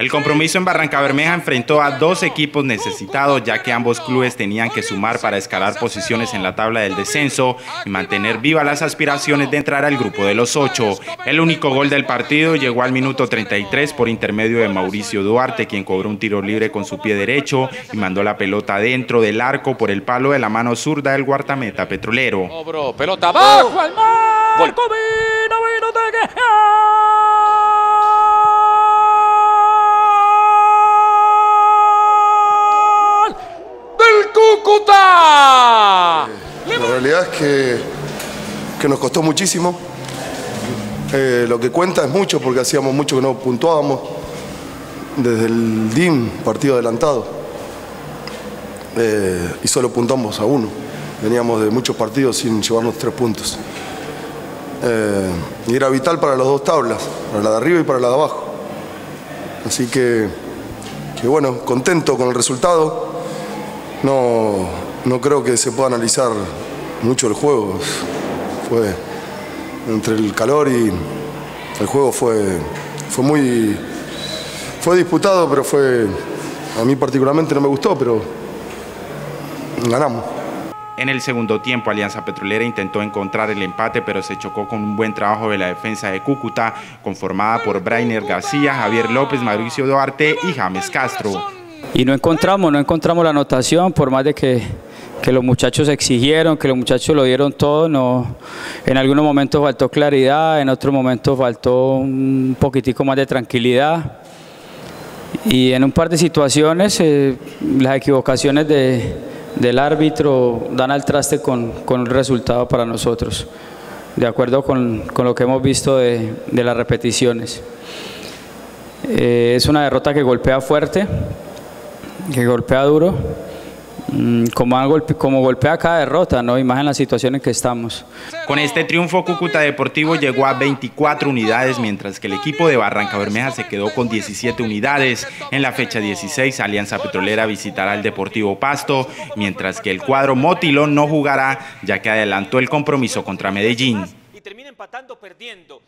El compromiso en Barranca Bermeja enfrentó a dos equipos necesitados ya que ambos clubes tenían que sumar para escalar posiciones en la tabla del descenso y mantener vivas las aspiraciones de entrar al grupo de los ocho. El único gol del partido llegó al minuto 33 por intermedio de Mauricio Duarte quien cobró un tiro libre con su pie derecho y mandó la pelota dentro del arco por el palo de la mano zurda del guardameta petrolero. pelota abajo al mar. La realidad es que, que nos costó muchísimo. Eh, lo que cuenta es mucho porque hacíamos mucho que no puntuábamos desde el DIM, partido adelantado. Eh, y solo puntamos a uno. Veníamos de muchos partidos sin llevarnos tres puntos. Eh, y era vital para las dos tablas, para la de arriba y para la de abajo. Así que, que bueno, contento con el resultado. No, no creo que se pueda analizar mucho el juego. Fue entre el calor y el juego fue, fue muy fue disputado, pero fue a mí particularmente no me gustó, pero ganamos. En el segundo tiempo, Alianza Petrolera intentó encontrar el empate, pero se chocó con un buen trabajo de la defensa de Cúcuta, conformada por Brainer García, Javier López, Mauricio Duarte y James Castro. Y no encontramos, no encontramos la anotación, por más de que, que los muchachos exigieron, que los muchachos lo dieron todo, no, en algunos momentos faltó claridad, en otros momentos faltó un poquitico más de tranquilidad. Y en un par de situaciones eh, las equivocaciones de, del árbitro dan al traste con, con, el resultado para nosotros, de acuerdo con, con lo que hemos visto de, de las repeticiones. Eh, es una derrota que golpea fuerte, que golpea duro, mm, como, golpe, como golpea cada derrota, ¿no? Imagen la situación en que estamos. Con este triunfo, Cúcuta Deportivo llegó a 24 unidades, mientras que el equipo de Barranca Bermeja se quedó con 17 unidades. En la fecha 16, Alianza Petrolera visitará al Deportivo Pasto, mientras que el cuadro Motilón no jugará, ya que adelantó el compromiso contra Medellín. Y termina empatando perdiendo.